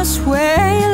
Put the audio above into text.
I swear.